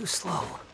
too slow.